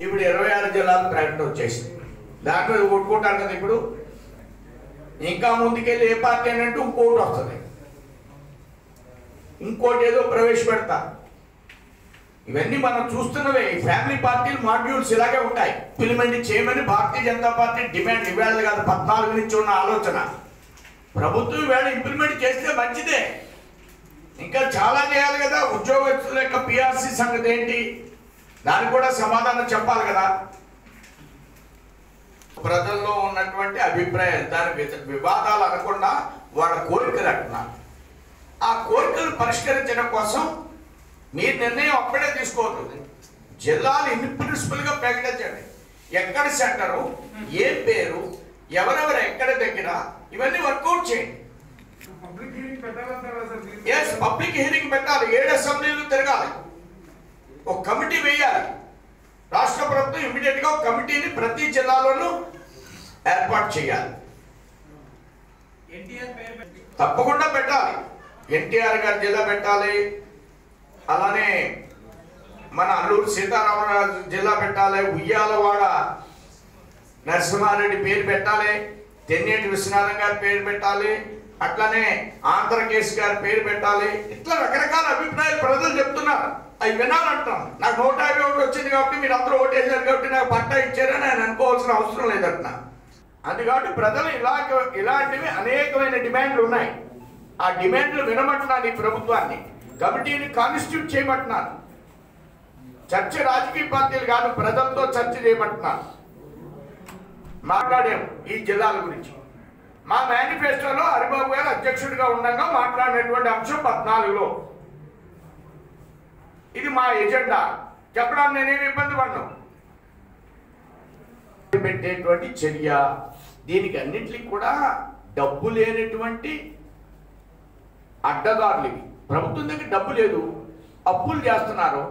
ఇప్పుడు ఇరవై ఆరు జిల్లాలు ప్రకటన వచ్చేసింది. దాంట్లో కొట్టుకుంటారు కదా ఇప్పుడు? ఇంకా ముందుకెళ్ళి ఏ పార్టీ అంటే ఇంకోటి వస్తుంది. ఇంకోటి ఏదో ప్రవేశపెడతా. ఇవన్నీ మనం చూస్తున్నవే. ఈ ఫ్యామిలీ పార్టీలు మాడ్యూల్స్ ఇలాగే ఉంటాయి. ఇంప్లిమెంట్ చేయమని భారతీయ జనతా పార్టీ డిమాండ్ ఇవ్వాలి కాదు పద్నాలుగు నుంచి ఉన్న ఆలోచన. ప్రభుత్వం ఈవేళ ఇంప్లిమెంట్ చేస్తే మంచిదే. ఇంకా చాలా చేయాలి కదా. ఉద్యోగస్తుల యొక్క పిఆర్సీ సంగతి ఏంటి? దానికి కూడా సమాధానం చెప్పాలి కదా. ప్రజల్లో ఉన్నటువంటి అభిప్రాయాలు దాని వివాదాలు అనకుండా వాళ్ళ కోరికలు అంటున్నారు ఆ కోరికలు పరిష్కరించడం కోసం మీరు నిర్ణయం అప్పుడే తీసుకోవద్దు. జిల్లాలు ఇన్ ప్రిన్సిపల్గా ప్రకటించండి. ఎక్కడ సెంటరు ఏ పేరు ఎవరెవరు ఎక్కడ దగ్గర ఇవన్నీ వర్కౌట్ చేయండి. పబ్లిక్ హీరింగ్ పెట్టాలి. ఏడు అసెంబ్లీలు తిరగాలి. ఒక కమిటీ వేయాలి. రాష్ట్ర ప్రభుత్వం ఇమీడియట్గా ఒక కమిటీని ప్రతి జిల్లాలోనూ ఏర్పాటు చేయాలి. తప్పకుండా పెట్టాలి. ఎన్టీఆర్ గారి జిల్లా పెట్టాలి. అలానే మన అల్లూరు సీతారామరాజు జిల్లా పెట్టాలి. ఉయ్యాలవాడ నరసింహారెడ్డి పేరు పెట్టాలి. తెన్నేటి విశ్వనాథం గారి పేరు పెట్టాలి. అట్లనే ఆంధ్రకేశ్ గారి పేరు పెట్టాలి. ఇట్లా రకరకాల అభిప్రాయాలు ప్రజలు చెప్తున్నారు. అవి వినాలంటున్నాను. నాకు నూట యాభై ఒకటి వచ్చింది కాబట్టి మీరు అందరూ ఓటేశారు కాబట్టి నాకు పట్టా ఇచ్చారని ఆయన అనుకోవాల్సిన అవసరం లేదంటున్నా. అది కాబట్టి ప్రజలు ఇలా ఇలాంటివి అనేకమైన డిమాండ్లు ఉన్నాయి. ఆ డిమాండ్లు వినమంటున్నాను ఈ ప్రభుత్వాన్ని. కమిటీని కాన్స్టిట్యూట్ చేయమంటున్నాను. చర్చ రాజకీయ పార్టీలు కాదు ప్రజలతో చర్చ చేయమంటున్నాను. మాట్లాడాము ఈ జిల్లాల గురించి. మా మేనిఫెస్టోలో హరిబాబు గారు అధ్యక్షుడిగా ఉండగా మాట్లాడినటువంటి అంశం పద్నాలుగులో. ఇది మా ఎజెండా. చెప్పడానికి నేనేమి ఇబ్బంది పడను. పెట్టేటువంటి చర్య దీనికి అన్నింటికి కూడా డబ్బు లేనటువంటి అడ్డదారులు ఇవి. ప్రభుత్వం దగ్గర డబ్బు లేదు అప్పులు చేస్తున్నారు.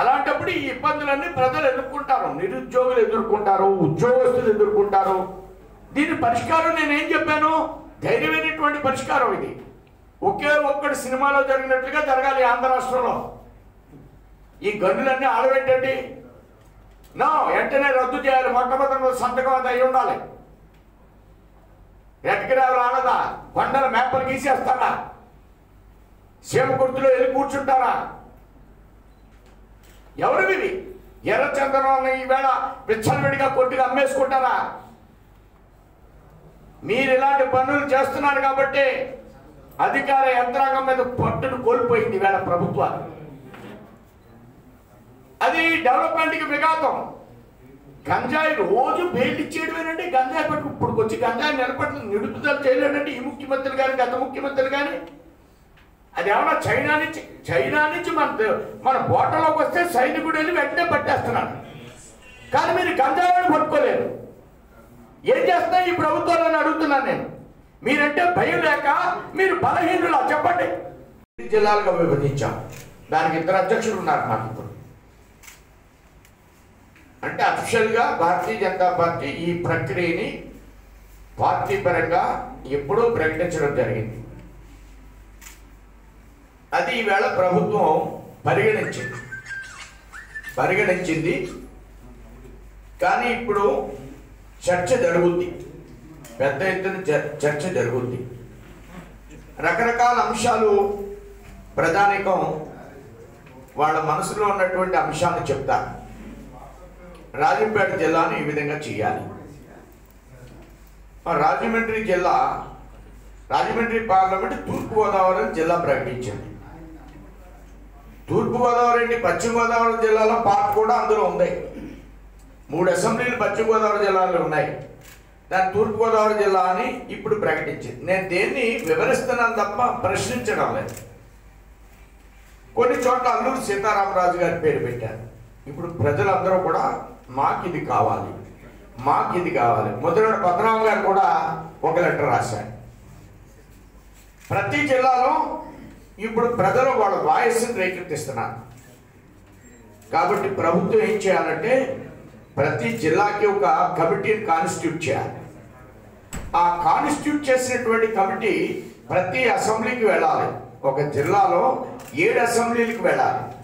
అలాంటప్పుడు ఈ ఇబ్బందులన్నీ ప్రజలు ఎదుర్కొంటారు నిరుద్యోగులు ఎదుర్కొంటారు ఉద్యోగస్తులు ఎదుర్కొంటారు. దీని పరిష్కారం నేనేం చెప్పాను? ధైర్యమైనటువంటి పరిష్కారం ఇది. ఒకే ఒక్కటి సినిమాలో జరిగినట్లుగా జరగాలి ఆంధ్ర రాష్ట్రంలో. ఈ గన్నులన్నీ ఆడబెట్టండి. నా వెంటనే రద్దు చేయాలి. మొట్టమొదటి సంతకం అది అయి ఉండాలి. ఎటకిరాలు ఆడదా? కొండల మేపలు గీసేస్తారా? సీమ గుర్తులో వెళ్ళి కూర్చుంటారా? ఎవరు ఇవి? ఎర్రచందనం ఈవేళ విచ్చలవిడిగా కొట్టిగా అమ్మేసుకుంటారా? మీరు ఇలాంటి పనులు చేస్తున్నారు కాబట్టి అధికార యంత్రాంగం మీద పట్టును కోల్పోయింది వేళ ప్రభుత్వాలు. అది డెవలప్మెంట్కి విఘాతం. గంజాయి రోజు బెయిల్ ఇచ్చేయడమేనండి గంజాయి పట్టుకు ఇప్పుడు వచ్చి గంజాయి నిలబడి నిడుపుదల చేయలేడండి ఈ ముఖ్యమంత్రి కానీ గత ముఖ్యమంత్రి కానీ అది ఏమన్నా చైనా నుంచి చైనా నుంచి మన మన బోటలోకి వస్తే సైనికుడు వెళ్ళి వెంటనే పట్టేస్తున్నాడు. కానీ మీరు గంజాయిని పట్టుకోలేరు ఏం చేస్తున్నా ఈ ప్రభుత్వాలను అడుగుతున్నాను నేను. మీరంటే భయం లేక మీరు బలహీనులా చెప్పండి. జిల్లాలుగా విభజించాం. దానికి ఇద్దరు అధ్యక్షులు ఉన్నారు మాకు ఇప్పుడు. అంటే అఫిషియల్గా భారతీయ జనతా పార్టీ ఈ ప్రక్రియని పార్టీ పరంగా ఎప్పుడూ ప్రకటించడం జరిగింది. అది ఈవేళ ప్రభుత్వం పరిగణించింది. పరిగణించింది. కానీ ఇప్పుడు చర్చ జరుగుద్ది. పెద్ద ఎత్తున చర్చ జరుగుద్ది. రకరకాల అంశాలు ప్రధానికం వాళ్ళ మనసులో ఉన్నటువంటి అంశాలను చెప్తారు రాజంపేట జిల్లాను ఈ విధంగా చేయాలి. రాజమండ్రి జిల్లా రాజమండ్రి పార్లమెంట్ తూర్పుగోదావరి జిల్లా ప్రకటించింది. తూర్పుగోదావరి ఏంటి పశ్చిమ గోదావరి జిల్లాలో పార్ట్ కూడా అందులో ఉంది. మూడు అసెంబ్లీలు పశ్చిమ గోదావరి జిల్లాలో ఉన్నాయి. దాని తూర్పుగోదావరి జిల్లా అని ఇప్పుడు ప్రకటించింది. నేను దేన్ని వివరిస్తున్నాను తప్ప ప్రశ్నించడం లేదు. కొన్ని చోట్ల అల్లూరు సీతారామరాజు గారి పేరు పెట్టారు. ఇప్పుడు ప్రజలందరూ కూడా మాకు ఇది కావాలి. మాకు ఇది కావాలి. ముద్రగడ పద్మనాభం గారు కూడా ఒక లెటర్ రాశారు. ప్రతి జిల్లాలో ఇప్పుడు ప్రజలు వాళ్ళ వాయిస్ని రేకెత్తిస్తున్నారు. కాబట్టి ప్రభుత్వం ఏం చేయాలంటే ప్రతి జిల్లాకి ఒక కమిటీని కాన్స్టిట్యూట్ చేయాలి. ఆ కాన్స్టిట్యూట్ చేసినటువంటి కమిటీ ప్రతి అసెంబ్లీకి వెళ్ళాలి. ఒక జిల్లాలో ఏడు అసెంబ్లీలకు వెళ్ళాలి.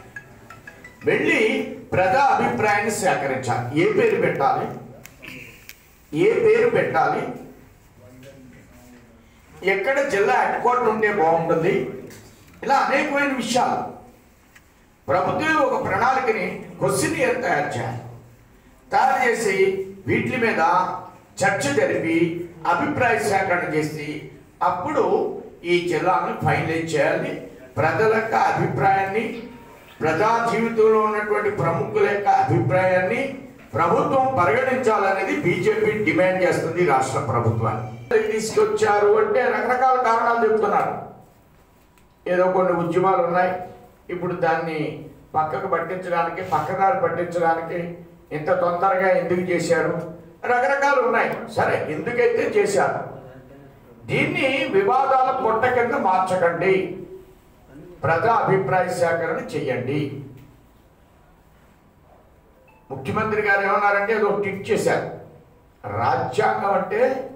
వెళ్ళి ప్రజా అభిప్రాయాన్ని సేకరించాలి. ఏ పేరు పెట్టాలి? ఏ పేరు పెట్టాలి? ఎక్కడ జిల్లా హెడ్ క్వార్టర్ ఉంటే బాగుంటుంది? ఇలా అనేకమైన విషయాలు. ప్రభుత్వం ఒక ప్రణాళికని క్వశ్చన్ తయారు చేయాలి. తయారు చేసి వీటి మీద చర్చ జరిపి అభిప్రాయ సేకరణ చేసి అప్పుడు ఈ జిల్లాను ఫైనలైజ్ చేయాలి. ప్రజల యొక్క అభిప్రాయాన్ని ప్రజా జీవితంలో ఉన్నటువంటి ప్రముఖుల యొక్క అభిప్రాయాన్ని ప్రభుత్వం పరిగణించాలనేది బీజేపీ డిమాండ్ చేస్తుంది రాష్ట్ర ప్రభుత్వాన్ని. తీసుకొచ్చారు అంటే రకరకాల కారణాలు చెప్తున్నారు. ఏదో కొన్ని ఉద్యమాలు ఉన్నాయి. ఇప్పుడు దాన్ని పక్కకు పట్టించడానికి పక్కదారి పట్టించడానికి ఇంత తొందరగా ఎందుకు చేశారు? రకరకాలు ఉన్నాయి. సరే ఎందుకైతే చేశారు? దీన్ని వివాదాల పొట్ట కింద మార్చకండి. ప్రజా అభిప్రాయ సేకరణ చెయ్యండి. ముఖ్యమంత్రి గారు ఏమన్నారంటే ఏదో టిట్ చేశారు. రాజ్యాంగం అంటే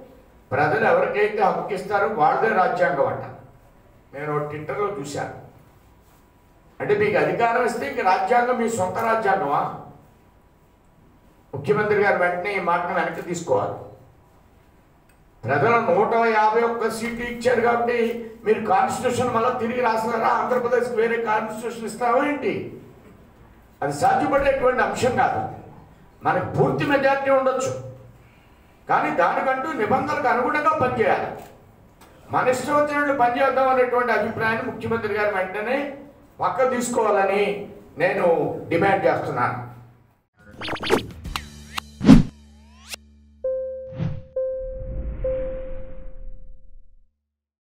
ప్రజలు ఎవరికైతే హక్కిస్తారో వాళ్ళదే రాజ్యాంగం అంట. నేను ఒక ట్విట్టర్లో చూశాను. అంటే మీకు అధికారం ఇస్తే ఇంక రాజ్యాంగం మీ సొంత రాజ్యాంగమా? ముఖ్యమంత్రి గారు వెంటనే ఈ మాటను వెనక్కి తీసుకోవాలి. ప్రజలు నూట యాభై ఒక్క సీట్లు ఇచ్చారు కాబట్టి మీరు కాన్స్టిట్యూషన్ మళ్ళీ తిరిగి రాసినారా ఆంధ్రప్రదేశ్కి వేరే కాన్స్టిట్యూషన్ ఇస్తావా ఏంటి? అది సాధ్యపడేటువంటి అంశం కాదు. మనకు పూర్తి మెజార్టీ ఉండొచ్చు. కానీ దానికంటూ నిబంధనలకు అనుగుణంగా పనిచేయాలి. మన ఇష్టం వచ్చినట్టు పనిచేద్దాం అనేటువంటి అభిప్రాయాన్ని ముఖ్యమంత్రి గారు వెంటనే పక్క తీసుకోవాలని నేను డిమాండ్ చేస్తున్నాను.